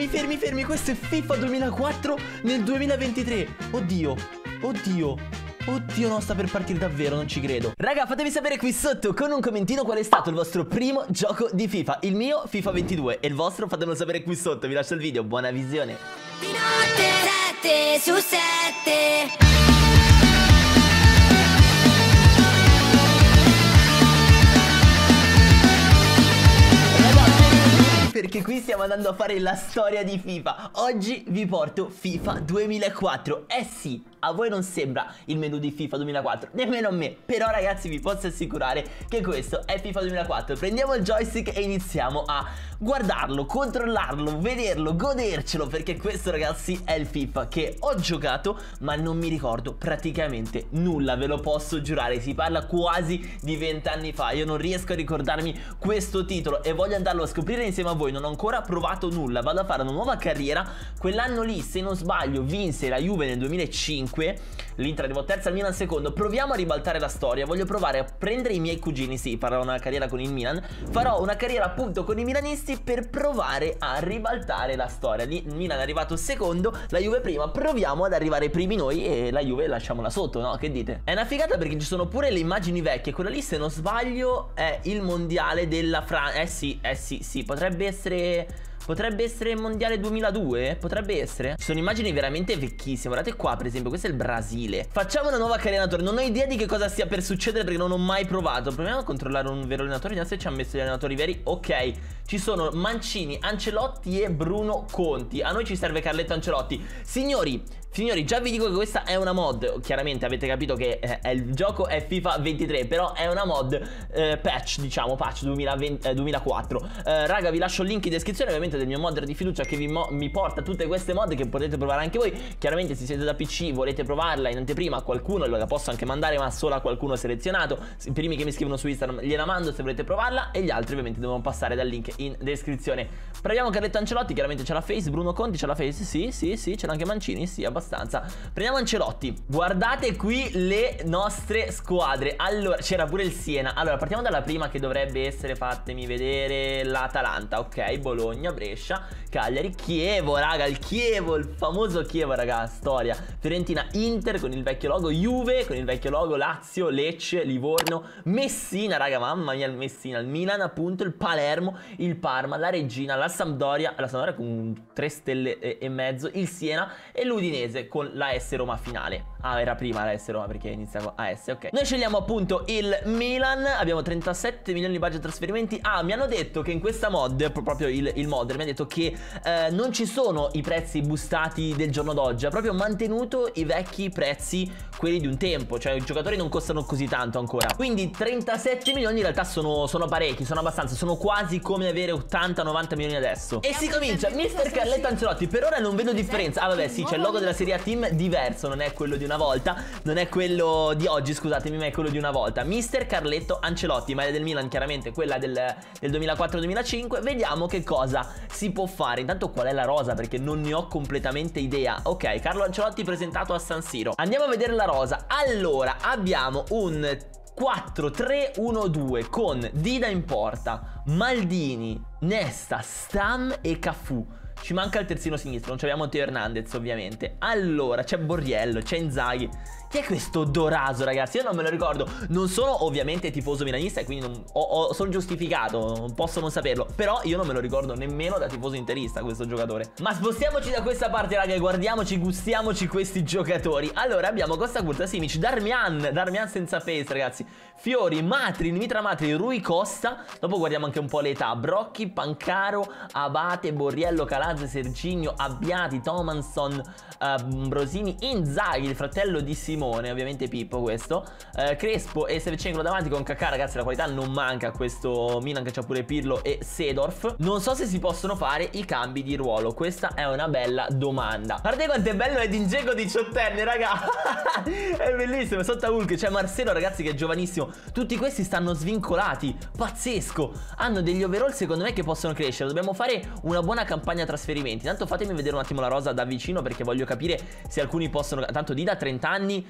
fermi, fermi, fermi. Questo è FIFA 2004 nel 2023. Oddio, oddio. Oddio, no, sta per partire davvero, non ci credo. Raga, fatemi sapere qui sotto con un commentino qual è stato il vostro primo gioco di FIFA. Il mio, FIFA 22. E il vostro, fatemelo sapere qui sotto. Vi lascio il video, buona visione. Di notte, 7 su 7. Perché qui stiamo andando a fare la storia di FIFA. Oggi vi porto FIFA 2004 Eh sì, a voi non sembra il menu di FIFA 2004 Nemmeno a me. Però ragazzi vi posso assicurare che questo è FIFA 2004 Prendiamo il joystick e iniziamo a guardarlo, controllarlo, vederlo, godercelo Perché questo ragazzi è il FIFA che ho giocato ma non mi ricordo praticamente nulla Ve lo posso giurare, si parla quasi di vent'anni fa. Io non riesco a ricordarmi questo titolo e voglio andarlo a scoprire insieme a voi voi non ho ancora provato nulla Vado a fare una nuova carriera. Quell'anno lì se non sbaglio vinse la Juve nel 2005 L'Inter arrivò terza, il Milan secondo. Proviamo a ribaltare la storia. Voglio provare a prendere i miei cugini. Sì, farò una carriera con il Milan. Farò una carriera appunto con i milanisti Per provare a ribaltare la storia. Il Milan è arrivato secondo La Juve prima. Proviamo ad arrivare primi noi E la Juve lasciamola sotto, no? Che dite? È una figata perché ci sono pure le immagini vecchie. Quella lì se non sbaglio è il mondiale della Francia Eh sì, eh sì, sì. Potrebbe essere. Potrebbe essere mondiale 2002? Potrebbe essere? Ci sono immagini veramente vecchissime. Guardate qua per esempio Questo è il Brasile. Facciamo una nuova allenatore Non ho idea di che cosa stia per succedere Perché non ho mai provato. Proviamo a controllare un vero allenatore. Vediamo se ci ha messo gli allenatori veri. Ok. Ci sono Mancini, Ancelotti e Bruno Conti. A noi ci serve Carletto Ancelotti. Signori Signori già vi dico che questa è una mod. Chiaramente avete capito che eh, il gioco è FIFA 23 Però è una mod eh, patch diciamo Patch 2020, eh, 2004 eh, Raga vi lascio il link in descrizione ovviamente del mio modder di fiducia Che mi porta tutte queste mod che potete provare anche voi. Chiaramente se siete da PC volete provarla in anteprima a qualcuno La posso anche mandare ma solo a qualcuno selezionato. I primi che mi scrivono su Instagram gliela mando se volete provarla E gli altri ovviamente devono passare dal link in descrizione. Proviamo Carletto Ancelotti Chiaramente c'è la face Bruno Conti c'è la face? Sì sì sì c'è anche Mancini? Sì abbastanza abbastanza. Prendiamo Ancelotti. Guardate qui le nostre squadre. Allora, c'era pure il Siena. Allora, partiamo dalla prima che dovrebbe essere Fatemi vedere l'Atalanta. Ok, Bologna, Brescia, Cagliari Chievo, raga, il Chievo Il famoso Chievo, raga, storia. Fiorentina, Inter con il vecchio logo Juve con il vecchio logo Lazio, Lecce, Livorno Messina, raga, mamma mia il Messina Il Milan, appunto, il Palermo Il Parma, la Regina, la Sampdoria La Sampdoria con 3 stelle e mezzo Il Siena e l'Udinese inglese con la S Roma finale. Ah, era prima la S Roma perché inizia con AS, ok. Noi scegliamo appunto il Milan, abbiamo 37 milioni di budget trasferimenti. Ah, mi hanno detto che in questa mod, proprio il, il modder, mi ha detto che eh, non ci sono i prezzi boostati del giorno d'oggi, ha proprio mantenuto i vecchi prezzi, quelli di un tempo, cioè i giocatori non costano così tanto ancora. Quindi 37 milioni in realtà sono, sono parecchi, sono abbastanza, sono quasi come avere 80-90 milioni adesso. E si comincia, Mister Carletto Ancelotti, per ora non vedo differenza. Ah vabbè sì, c'è il logo della Serie A Team diverso, non è quello di una volta, non è quello di oggi, scusatemi, ma è quello di una volta. Mister Carletto Ancelotti, maglia del Milan, chiaramente quella del, del 2004-2005. Vediamo che cosa si può fare. Intanto qual è la rosa, perché non ne ho completamente idea. Ok, Carlo Ancelotti presentato a San Siro. Andiamo a vedere la rosa. Allora, abbiamo un 4-3-1-2 con Dida in porta, Maldini, Nesta, Stam e Cafu. Ci manca il terzino sinistro, non abbiamo Teo Hernandez ovviamente. Allora, c'è Borriello, c'è Inzaghi. Chi è questo Doraso, ragazzi? Io non me lo ricordo. Non sono ovviamente tifoso milanista e quindi non, ho, ho, sono giustificato, non posso non saperlo. Però io non me lo ricordo nemmeno da tifoso interista questo giocatore. Ma spostiamoci da questa parte, raga, e guardiamoci, gustiamoci questi giocatori. Allora, abbiamo Costa Curta, Simic, Darmian, Darmian senza face, ragazzi. Fiori, Matri, Mitra Matri, Rui Costa. Dopo guardiamo anche un po' l'età. Brocchi, Pancaro, Abate, Borriello, Calazze, Serginio, Abbiati, Tomanson, uh, Brosini, Inzaghi, il fratello di Simone. Simone, ovviamente Pippo questo. Eh, Crespo e Sevchenko davanti con Kakà Ragazzi la qualità non manca a questo Milan che c'ha pure Pirlo e Sedorf Non so se si possono fare i cambi di ruolo Questa è una bella domanda. Guardate quanto è bello Edin Dzeko diciottenne raga. È bellissimo Sotto a Hulk c'è Marcelo ragazzi che è giovanissimo. Tutti questi stanno svincolati Pazzesco. Hanno degli overall secondo me che possono crescere. Dobbiamo fare una buona campagna trasferimenti. Tanto fatemi vedere un attimo la rosa da vicino Perché voglio capire se alcuni possono Tanto Dida 30 anni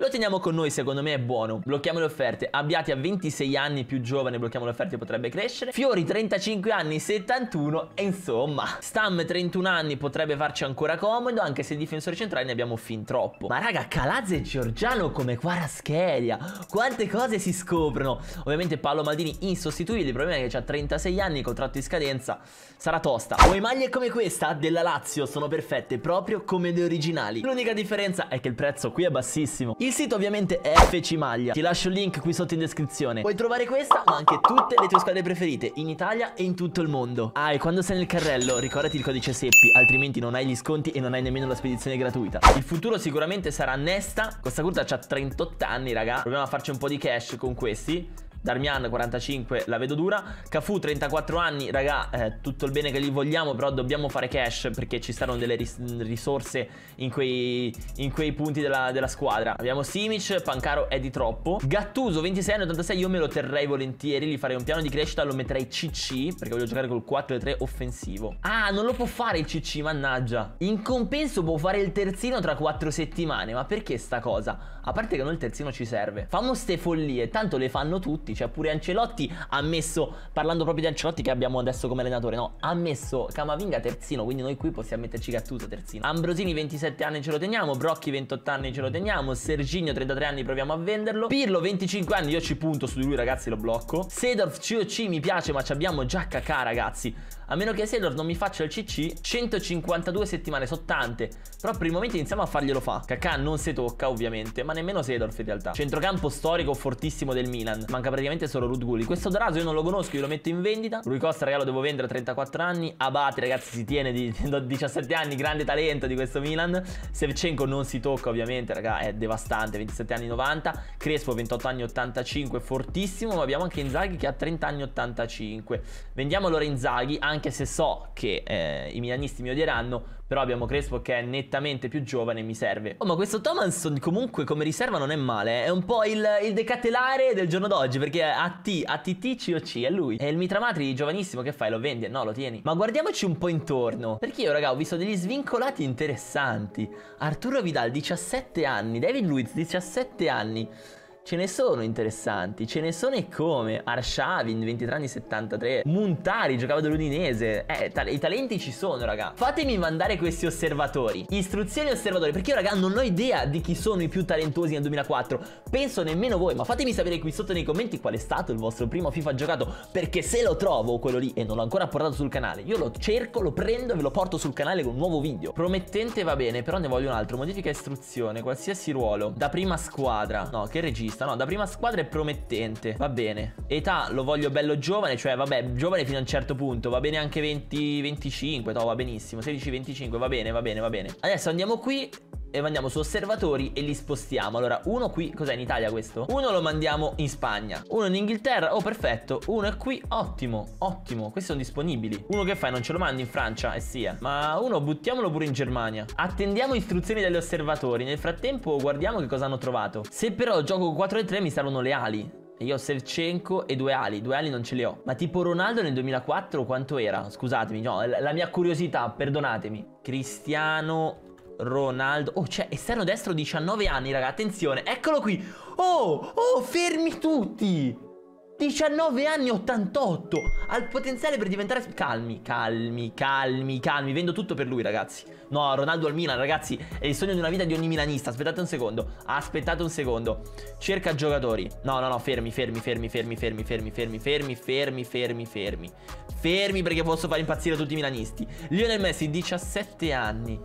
lo teniamo con noi, secondo me è buono. Blocchiamo le offerte. Abbiati a 26 anni più giovane, blocchiamo le offerte, potrebbe crescere. Fiori 35 anni, 71 e insomma. Stam 31 anni potrebbe farci ancora comodo, anche se difensori centrali ne abbiamo fin troppo. Ma raga, Calazze e Giorgiano come Quaraschelia. Quante cose si scoprono. Ovviamente Paolo Maldini insostituibile, il problema è che ha 36 anni, contratto di scadenza, sarà tosta. Poi maglie come questa della Lazio sono perfette, proprio come le originali. L'unica differenza è che il prezzo qui è bassissimo. Il sito ovviamente è FC Maglia. Ti lascio il link qui sotto in descrizione. Puoi trovare questa, ma anche tutte le tue squadre preferite in Italia e in tutto il mondo. Ah, e quando sei nel carrello, ricordati il codice Seppi, altrimenti non hai gli sconti e non hai nemmeno la spedizione gratuita. Il futuro sicuramente sarà Nesta. Questa curta ha 38 anni, raga. Proviamo a farci un po' di cash con questi. Darmian 45 la vedo dura. Cafu 34 anni. Raga eh, tutto il bene che gli vogliamo però dobbiamo fare cash perché ci saranno delle ris risorse in quei, in quei punti della, della, squadra. Abbiamo Simic Pancaro è di troppo. Gattuso 26 anni 86 io me lo terrei volentieri. Gli farei un piano di crescita lo metterei CC perché voglio giocare col 4-3 offensivo. Ah non lo può fare il CC mannaggia. In compenso può fare il terzino tra 4 settimane. Ma perché sta cosa? A parte che noi il terzino ci serve. Famo ste follie tanto le fanno tutti, cioè pure Ancelotti ha messo, parlando proprio di Ancelotti che abbiamo adesso come allenatore, no, ha messo Camavinga terzino, quindi noi qui possiamo metterci Gattuso terzino. Ambrosini 27 anni ce lo teniamo, Brocchi 28 anni ce lo teniamo, Serginio 33 anni proviamo a venderlo, Pirlo 25 anni, io ci punto su di lui ragazzi, lo blocco, Sedorf COC mi piace ma abbiamo già Kakà ragazzi, a meno che Sedor non mi faccia il CC 152 settimane sono tante. Però per il momento iniziamo a farglielo fa. Kakà non si tocca ovviamente Ma nemmeno Sedorf in realtà. Centrocampo storico fortissimo del Milan. Manca praticamente solo Rudguli Questo Doraso io non lo conosco Io lo metto in vendita. Rui Costa raga lo devo vendere a 34 anni. Abate ragazzi si tiene di 17 anni Grande talento di questo Milan. Sevchenko non si tocca ovviamente raga È devastante. 27 anni 90 Crespo 28 anni 85 Fortissimo. Ma abbiamo anche Inzaghi che ha 30 anni 85 Vendiamo allora Inzaghi Anche anche se so che eh, i milanisti mi odieranno, però abbiamo Crespo che è nettamente più giovane e mi serve. Oh, ma questo Thomason comunque come riserva non è male, è un po' il, il decatelare del giorno d'oggi, perché AT, ATT, COC, è lui. E il Mitramatri, giovanissimo, che fai? Lo vendi? No, lo tieni. Ma guardiamoci un po' intorno, perché io, raga, ho visto degli svincolati interessanti. Arturo Vidal, 17 anni, David Luiz, 17 anni. Ce ne sono interessanti, ce ne sono e come. Arshavin, 23 anni 73. Muntari, giocava dell'Udinese. Eh, ta i talenti ci sono, raga. Fatemi mandare questi osservatori. Istruzioni osservatori, perché io, raga, non ho idea di chi sono i più talentuosi nel 2004. Penso nemmeno voi, ma fatemi sapere qui sotto nei commenti qual è stato il vostro primo FIFA giocato, perché se lo trovo quello lì e non l'ho ancora portato sul canale, io lo cerco, lo prendo e ve lo porto sul canale con un nuovo video. Promettente va bene, però ne voglio un altro. Modifica istruzione, qualsiasi ruolo. Da prima squadra. No, che regista regista No, da prima squadra è promettente Va bene. Età lo voglio bello giovane Cioè vabbè giovane fino a un certo punto Va bene anche 20-25 No va benissimo 16-25 va bene va bene va bene. Adesso andiamo qui e mandiamo su osservatori e li spostiamo Allora uno qui, cos'è in Italia questo? Uno lo mandiamo in Spagna Uno in Inghilterra, oh perfetto Uno è qui, ottimo, ottimo Questi sono disponibili Uno che fai, non ce lo mandi in Francia? Eh sì, eh Ma uno buttiamolo pure in Germania Attendiamo istruzioni dagli osservatori Nel frattempo guardiamo che cosa hanno trovato Se però gioco 4 e 3 mi servono le ali io ho Sevchenko e due ali, due ali non ce le ho. Ma tipo Ronaldo nel 2004 quanto era? Scusatemi, no, la mia curiosità, perdonatemi. Cristiano Ronaldo. Oh, c'è esterno destro 19 anni, raga. Attenzione, eccolo qui. Oh, oh, fermi tutti. 19 anni 88 Ha il potenziale per diventare Calmi, calmi, calmi, calmi Vendo tutto per lui ragazzi No, Ronaldo al Milan ragazzi È il sogno di una vita di ogni milanista Aspettate un secondo Aspettate un secondo Cerca giocatori No, no, no, fermi, fermi, fermi, fermi, fermi, fermi, fermi, fermi, fermi, fermi, fermi Fermi perché posso far impazzire tutti i milanisti Lionel Messi, 17 anni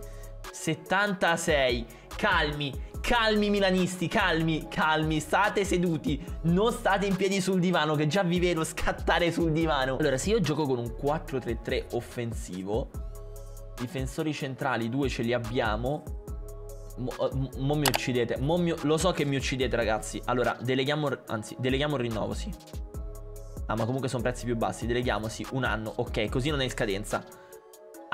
76 Calmi, calmi milanisti, calmi, calmi. State seduti, non state in piedi sul divano Che già vi vedo scattare sul divano. Allora, se io gioco con un 4-3-3 offensivo Difensori centrali, due ce li abbiamo. Mo, eh, mo mi uccidete mo mi, Lo so che mi uccidete ragazzi. Allora, deleghiamo, anzi, deleghiamo il rinnovo, sì. Ah, ma comunque sono prezzi più bassi. Deleghiamo, sì, un anno, ok, così non è in scadenza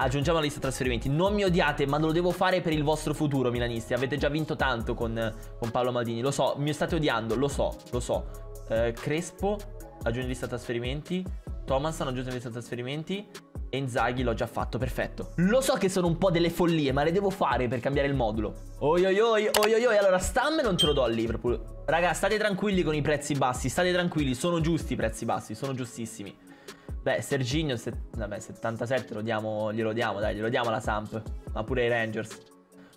Aggiungiamo la lista trasferimenti. Non mi odiate, ma lo devo fare per il vostro futuro, milanisti. Avete già vinto tanto con, con Paolo Maldini. Lo so, mi state odiando, lo so, lo so. Eh, Crespo, aggiungi lista trasferimenti. Thomas hanno giusto investito trasferimenti. E Inzaghi l'ho già fatto, perfetto. Lo so che sono un po' delle follie, ma le devo fare per cambiare il modulo. Oi oi oi, oi oi oi. Allora, Stam non te lo do al Liverpool. Raga, state tranquilli con i prezzi bassi, state tranquilli, sono giusti i prezzi bassi, sono giustissimi. Beh, Serginio, se... vabbè, 77 lo diamo, glielo diamo, dai, glielo diamo alla Samp. Ma pure ai Rangers.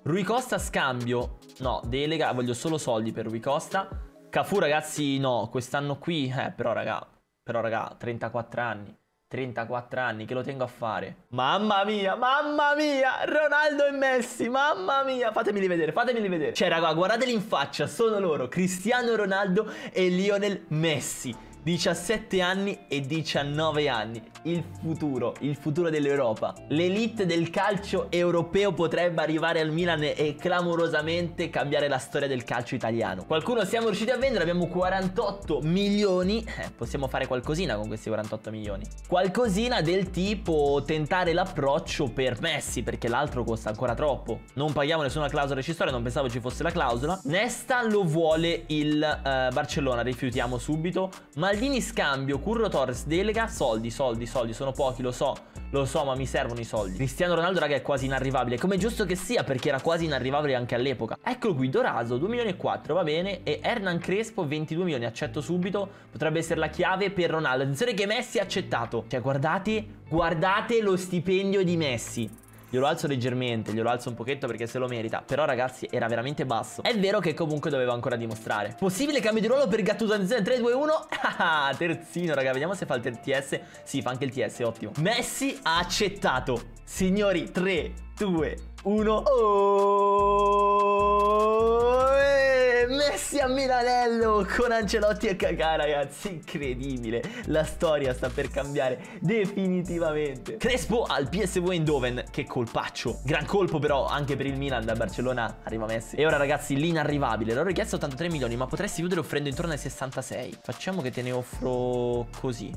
Rui Costa scambio. No, delega, voglio solo soldi per Rui Costa. Cafu, ragazzi, no, quest'anno qui, eh, però, raga, però, raga, 34 anni. 34 anni, che lo tengo a fare? Mamma mia, mamma mia, Ronaldo e Messi, mamma mia, fatemeli vedere, fatemeli vedere. Cioè, raga, guardateli in faccia, sono loro, Cristiano Ronaldo e Lionel Messi. 17 anni e 19 anni. Il futuro, il futuro dell'Europa. L'elite del calcio europeo potrebbe arrivare al Milan e clamorosamente cambiare la storia del calcio italiano. Qualcuno siamo riusciti a vendere, abbiamo 48 milioni. Eh, possiamo fare qualcosina con questi 48 milioni. Qualcosina del tipo tentare l'approccio per Messi, perché l'altro costa ancora troppo. Non paghiamo nessuna clausola rescissoria, non pensavo ci fosse la clausola. Nesta lo vuole il eh, Barcellona, rifiutiamo subito. Ma Maldini scambio, Curro Torres delega, soldi, soldi, soldi, sono pochi, lo so, lo so, ma mi servono i soldi. Cristiano Ronaldo, raga, è quasi inarrivabile, come giusto che sia, perché era quasi inarrivabile anche all'epoca. Eccolo qui, Doraso, 2 milioni e 4, va bene, e Hernan Crespo, 22 milioni, accetto subito, potrebbe essere la chiave per Ronaldo. Attenzione che Messi ha accettato. Cioè, guardate, guardate lo stipendio di Messi. Glielo alzo leggermente, glielo alzo un pochetto perché se lo merita. Però ragazzi era veramente basso. È vero che comunque doveva ancora dimostrare. Possibile cambio di ruolo per Gattuso. Attenzione 3, 2, 1. Ah, terzino raga. Vediamo se fa il TS. Sì, fa anche il TS, ottimo. Messi ha accettato. Signori, 3, 2, 1. Oh! Messi a Milanello con Ancelotti e Kakà ragazzi Incredibile. La storia sta per cambiare definitivamente. Crespo al PSV Eindhoven Che colpaccio. Gran colpo però anche per il Milan da Barcellona. Arriva Messi. E ora ragazzi l'inarrivabile. L'ho richiesto 83 milioni ma potresti chiudere offrendo intorno ai 66 Facciamo che te ne offro così.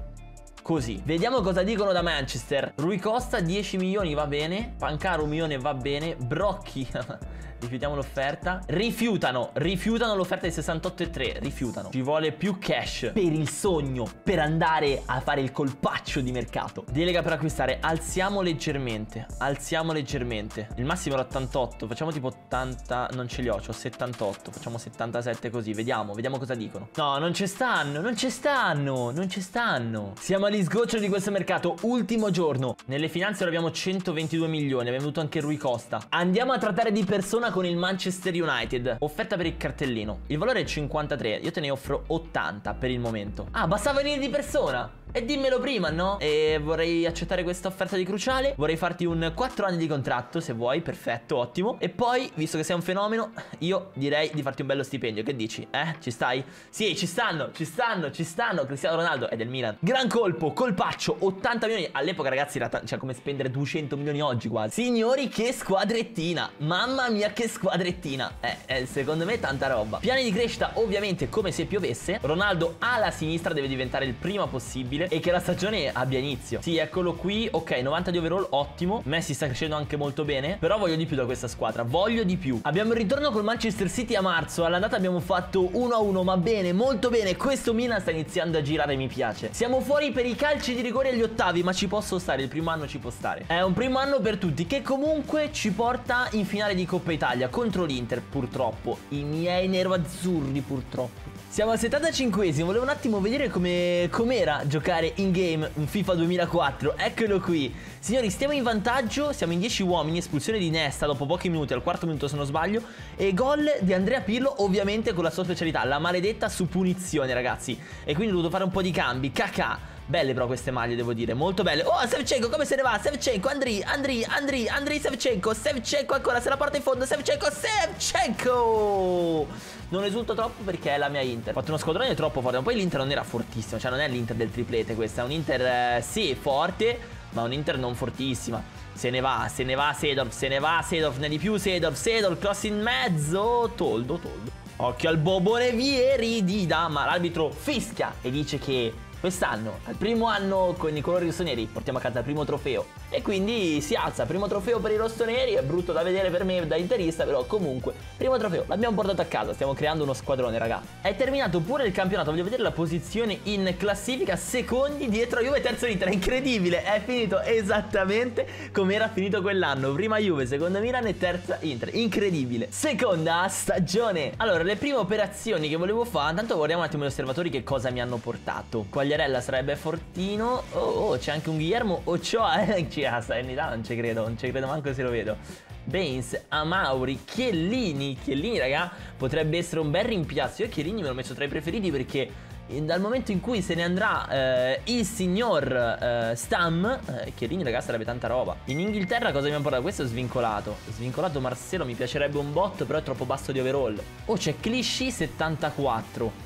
Così. Vediamo cosa dicono da Manchester. Rui Costa 10 milioni va bene. Pancaro 1 milione va bene. Brocchi Rifiutiamo l'offerta. Rifiutano, rifiutano l'offerta di 68,3. Rifiutano. Ci vuole più cash per il sogno, per andare a fare il colpaccio di mercato. Delega per acquistare. Alziamo leggermente. Alziamo leggermente. Il massimo era 88. Facciamo tipo 80. Non ce li ho, ho 78. Facciamo 77 così. Vediamo, vediamo cosa dicono. No, non ci stanno, non ci stanno, non ci stanno. Siamo agli sgoccioli di questo mercato. Ultimo giorno. Nelle finanze ora abbiamo 122 milioni. Abbiamo avuto anche Rui Costa. Andiamo a trattare di persona con il Manchester United. Offerta per il cartellino. Il valore è 53. Io te ne offro 80 per il momento. Ah, basta venire di persona. E dimmelo prima, no? E vorrei accettare questa offerta di Cruciale. Vorrei farti un 4 anni di contratto, se vuoi, perfetto, ottimo. E poi, visto che sei un fenomeno, io direi di farti un bello stipendio. Che dici? Eh? Ci stai? Sì, ci stanno, ci stanno, ci stanno. Cristiano Ronaldo è del Milan. Gran colpo, colpaccio, 80 milioni. All'epoca ragazzi era cioè, come spendere 200 milioni oggi quasi. Signori, che squadrettina. Mamma mia, che squadrettina. Eh, eh secondo me tanta roba. Piani di crescita, ovviamente, come se piovesse. Ronaldo alla sinistra deve diventare il prima possibile e che la stagione abbia inizio. Sì, eccolo qui. Ok, 90 di overall, ottimo. Messi sta crescendo anche molto bene. Però voglio di più da questa squadra. Voglio di più. Abbiamo il ritorno col Manchester City a marzo. All'andata abbiamo fatto 1-1, ma bene, molto bene. Questo Milan sta iniziando a girare, mi piace. Siamo fuori per i calci di rigore agli ottavi, ma ci posso stare. Il primo anno ci può stare. È un primo anno per tutti, che comunque ci porta in finale di Coppa Italia contro l'Inter, purtroppo. I miei nero-azzurri, purtroppo. Siamo al 75esimo, volevo un attimo vedere come com'era giocare in game in FIFA 2004 Eccolo qui. Signori, stiamo in vantaggio, siamo in 10 uomini, espulsione di Nesta dopo pochi minuti, al quarto minuto se non sbaglio E gol di Andrea Pirlo, ovviamente con la sua specialità, la maledetta su punizione ragazzi. E quindi ho dovuto fare un po' di cambi, cacà Belle però queste maglie devo dire, molto belle. Oh Sevchenko come se ne va, Sevchenko, Andri, Andri, Andri, Andri Sevchenko. Sevchenko ancora, se la porta in fondo, Sevchenko, Sevchenko Non esulto troppo perché è la mia Inter. Ho fatto uno squadrone troppo forte, ma poi l'Inter non era fortissimo Cioè non è l'Inter del triplete questa, è un Inter eh, sì forte Ma un Inter non fortissima. Se ne va, se ne va Sedorf, se ne va Sedorf, ne di più Sedorf, Sedorf, cross in mezzo Toldo, toldo. Occhio al bobone Vieri di Dama L'arbitro fischia e dice che Quest'anno, al primo anno con i colori rossoneri, portiamo a casa il primo trofeo e quindi si alza, primo trofeo per i rossoneri, è brutto da vedere per me da interista, però comunque, primo trofeo, l'abbiamo portato a casa, stiamo creando uno squadrone raga. È terminato pure il campionato, voglio vedere la posizione in classifica, secondi dietro Juve, terzo Inter, incredibile, è finito esattamente come era finito quell'anno, prima Juve, seconda Milan e terza Inter, incredibile. Seconda stagione, allora le prime operazioni che volevo fare, intanto guardiamo un attimo gli osservatori che cosa mi hanno portato. Quagliarella sarebbe fortino, oh, oh c'è anche un Guillermo Ochoa, eh, ci ha Salernità, non ci credo, non ci credo manco se lo vedo. Baines, Amauri, Chiellini. Chiellini, raga, potrebbe essere un bel rimpiazzo. Io Chiellini me l'ho messo tra i preferiti perché dal momento in cui se ne andrà eh, il signor eh, Stam, eh, Chiellini, raga, sarebbe tanta roba. In Inghilterra cosa abbiamo portato? Questo è svincolato. Svincolato Marcelo, mi piacerebbe un botto, però è troppo basso di overall. Oh, c'è Clichy 74.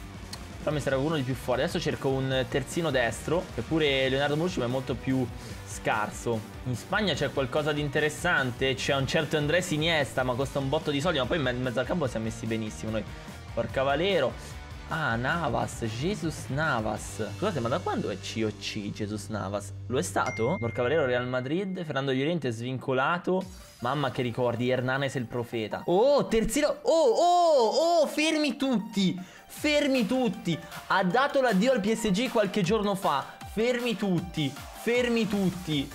Però mi serve uno di più forte. Adesso cerco un terzino destro. Eppure Leonardo Bonucci è molto più scarso. In Spagna c'è qualcosa di interessante. C'è un certo André Iniesta, ma costa un botto di soldi. Ma poi in mezzo al campo siamo messi benissimo noi. Porca Valero. Ah, Navas, Jesus Navas. Scusate, ma da quando è COC Jesus Navas? Lo è stato? Porca Valero, Real Madrid, Fernando Di Oriente svincolato. Mamma che ricordi, Hernanes il profeta. Oh, terzino. Oh, oh, oh, fermi tutti. Fermi tutti. Ha dato l'addio al PSG qualche giorno fa. Fermi tutti. Fermi tutti.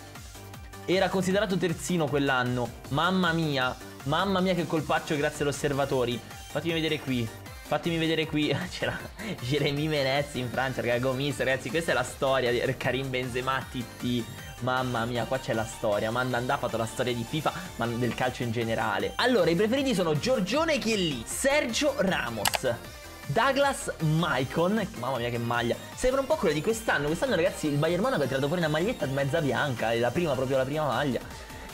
Era considerato terzino quell'anno. Mamma mia. Mamma mia che colpaccio grazie agli osservatori. Fatemi vedere qui. Fatemi vedere qui, c'era Jeremy Menez in Francia, ragazzi, Gomis, ragazzi, questa è la storia di Karim Benzema, TT. Mamma mia, qua c'è la storia. Mandanda ha fatto la storia di FIFA, ma del calcio in generale. Allora, i preferiti sono Giorgione Chiellì, Sergio Ramos. Douglas Maicon, mamma mia che maglia, sembra un po' quello di quest'anno. Quest'anno ragazzi il Bayern Monaco ha tirato fuori una maglietta mezza bianca, è la prima, proprio la prima maglia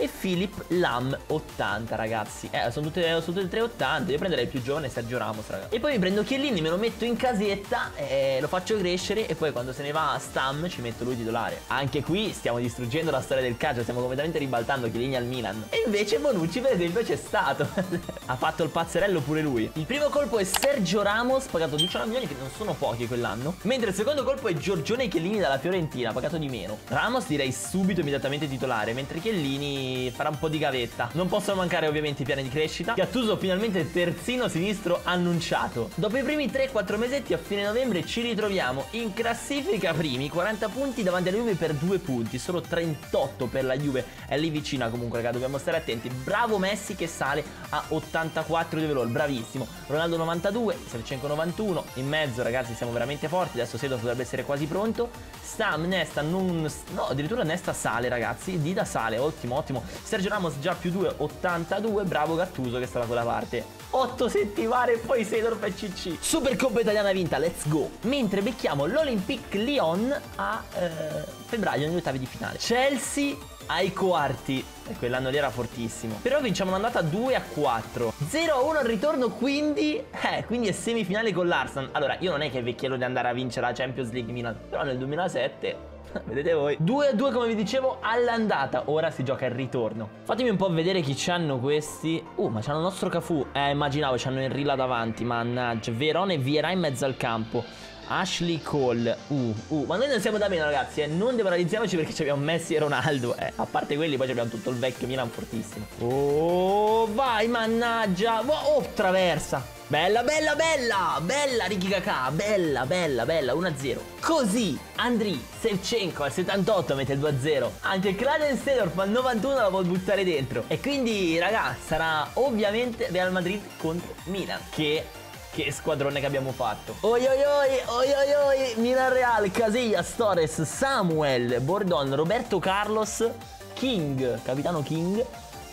e Philip Lam 80 ragazzi. Eh sono tutte, sono tutte 380 io prenderei più giovane Sergio Ramos ragazzi e poi mi prendo Chiellini me lo metto in casetta e lo faccio crescere e poi quando se ne va a Stam ci metto lui titolare. Anche qui stiamo distruggendo la storia del calcio stiamo completamente ribaltando Chiellini al Milan. E invece Bonucci per esempio c'è stato. Ha fatto il pazzerello pure lui. Il primo colpo è Sergio Ramos pagato 19 milioni che non sono pochi quell'anno. Mentre il secondo colpo è Giorgione Chiellini dalla Fiorentina pagato di meno. Ramos direi subito immediatamente titolare mentre Chiellini farà un po' di gavetta. Non possono mancare ovviamente i piani di crescita. Gattuso finalmente terzino sinistro annunciato. Dopo i primi 3-4 mesetti a fine novembre ci ritroviamo in classifica primi, 40 punti davanti alla Juve per 2 punti, solo 38 per la Juve. È lì vicina comunque, raga, dobbiamo stare attenti. Bravo Messi che sale a 84 di overall, bravissimo. Ronaldo 92, Sercenco 91, in mezzo ragazzi siamo veramente forti, adesso Sedo dovrebbe essere quasi pronto. Stam, Nesta, non... no addirittura Nesta sale ragazzi, Dida sale, ottimo, ottimo Sergio Ramos già più 2, 82. Bravo Gattuso che sta da quella parte. 8 settimane e poi Seydorf e CC. Supercoppa italiana vinta, let's go. Mentre becchiamo l'Olympique Lyon a eh, febbraio negli ottavi di finale. Chelsea ai quarti. E quell'anno lì era fortissimo. Però vinciamo un'andata 2 a 4. 0 a 1 al ritorno, quindi. Eh, quindi è semifinale con l'Arsenal. Allora, io non è che è vecchiello di andare a vincere la Champions League Milan. Però nel 2007 Vedete voi? 2 a 2 come vi dicevo all'andata. Ora si gioca il ritorno. Fatemi un po' vedere chi c'hanno questi. Uh ma c'hanno il nostro Cafu. Eh immaginavo c'hanno Henry là davanti. Mannaggia Verone e Vieira in mezzo al campo. Ashley Cole. Uh uh Ma noi non siamo da meno ragazzi eh. Non demoralizziamoci perché abbiamo Messi e Ronaldo. Eh, A parte quelli poi abbiamo tutto il vecchio Milan fortissimo. Oh vai mannaggia. Oh traversa Bella, bella, bella, bella Ricky Kakà, bella, bella, bella, 1-0 Così, Andri Sevchenko al 78 mette il 2-0 Anche Claden Stedorf al 91 la può buttare dentro. E quindi, raga, sarà ovviamente Real Madrid contro Milan. Che che squadrone che abbiamo fatto. Oi oi oi oi oi oi Milan Real, Casillas, Torres, Samuel, Bordon, Roberto Carlos King, capitano King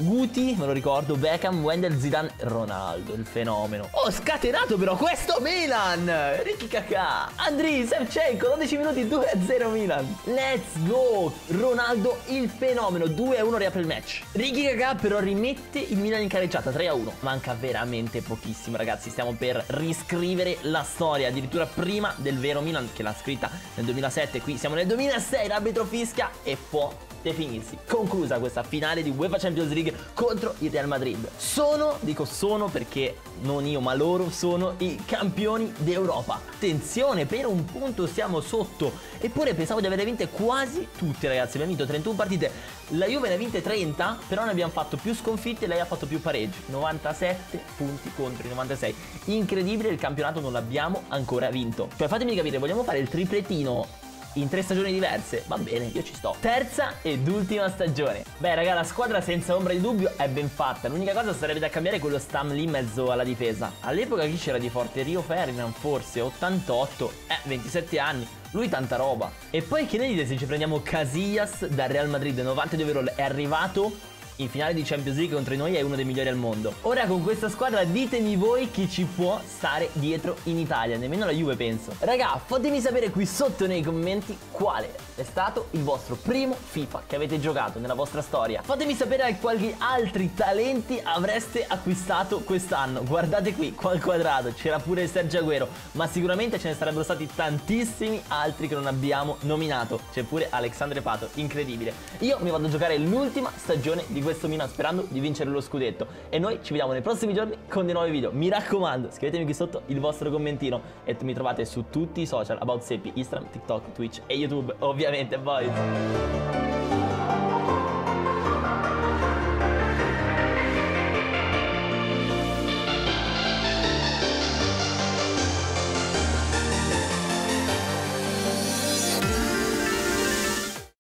Guti, me lo ricordo, Beckham, Wendell, Zidane, Ronaldo, il fenomeno. Oh, scatenato però questo Milan! Ricky Kakà, Andriy Sevchenko, 12 minuti, 2-0 Milan. Let's go! Ronaldo, il fenomeno, 2-1 riapre il match. Ricky Kakà però rimette il Milan in carreggiata, 3-1. Manca veramente pochissimo ragazzi, stiamo per riscrivere la storia, addirittura prima del vero Milan che l'ha scritta nel 2007. Qui siamo nel 2006, l'arbitro fischia e può definirsi conclusa questa finale di UEFA Champions League League contro il Real Madrid. Sono, dico sono perché non io ma loro, sono i campioni d'Europa. Attenzione, per un punto siamo sotto. Eppure pensavo di avere vinte quasi tutte ragazzi, abbiamo vinto 31 partite. La Juve ne ha vinte 30, però ne abbiamo fatto più sconfitte e lei ha fatto più pareggi. 97 punti contro i 96. Incredibile, il campionato non l'abbiamo ancora vinto. Cioè fatemi capire, vogliamo fare il tripletino in tre stagioni diverse. Va bene, io ci sto. Terza ed ultima stagione. Beh, raga, la squadra senza ombra di dubbio è ben fatta. L'unica cosa sarebbe da cambiare quello Stam lì in mezzo alla difesa. All'epoca chi c'era di forte? Rio Ferdinand, forse 88, eh, 27 anni. Lui tanta roba. E poi che ne dite se ci prendiamo Casillas dal Real Madrid 92 roll? È arrivato in finale di Champions League contro noi è uno dei migliori al mondo. Ora con questa squadra ditemi voi chi ci può stare dietro in Italia, nemmeno la Juve penso. Raga, fatemi sapere qui sotto nei commenti quale è stato il vostro primo FIFA che avete giocato nella vostra storia. Fatemi sapere quali altri talenti avreste acquistato quest'anno. Guardate qui, qua al quadrato, c'era pure Sergio Agüero, ma sicuramente ce ne sarebbero stati tantissimi altri che non abbiamo nominato. C'è pure Alexandre Pato, incredibile. Io mi vado a giocare l'ultima stagione di questo Milan sperando di vincere lo scudetto. E noi ci vediamo nei prossimi giorni con dei nuovi video. Mi raccomando, scrivetemi qui sotto il vostro commentino e mi trovate su tutti i social, About Seppi, Instagram, TikTok, Twitch e YouTube, ovviamente. Poi.